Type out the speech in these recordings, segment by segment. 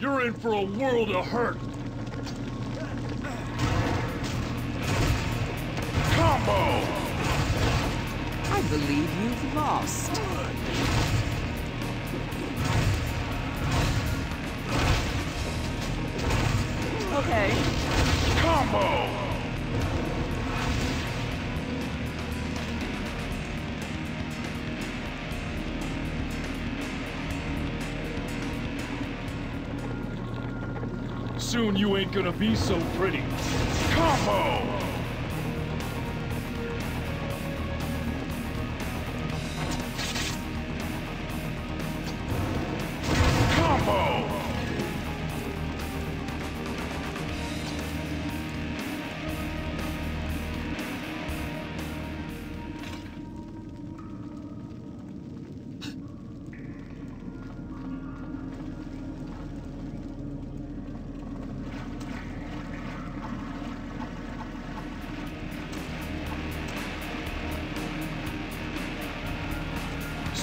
You're in for a world of hurt. Combo! I believe you've lost. Okay. Combo! Soon you ain't gonna be so pretty. Combo!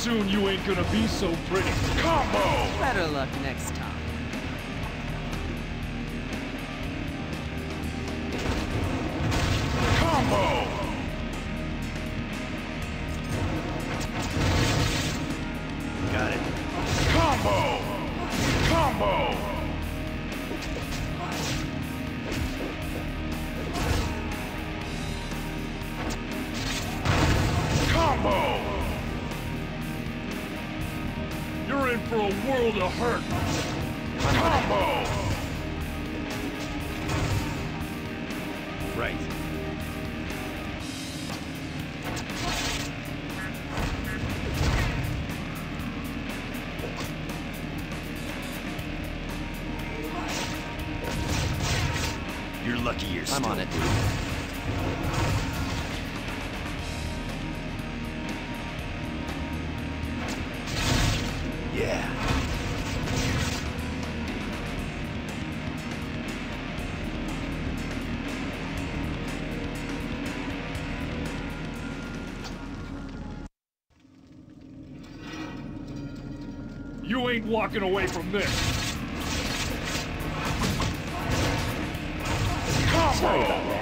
Soon you ain't gonna be so pretty. Combo! Better luck next time. Combo! Got it. Combo! Combo! Combo! In for a world of hurt. Combo! Right. You're lucky you're I'm still on it. Yeah. You ain't walking away from this. Combo! Sorry about that.